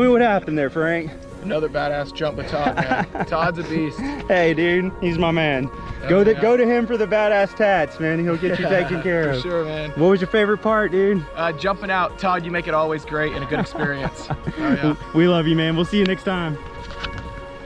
Happened there, Frank? Another badass jump with Todd, man. Todd's a beast. Hey, dude, he's my man. go to, go to him for the badass tats, man. He'll get you taken care of. For of. sure, man. What was your favorite part, dude? Uh, jumping out, Todd, you make it always great and a good experience. oh, yeah. We love you, man. We'll see you next time.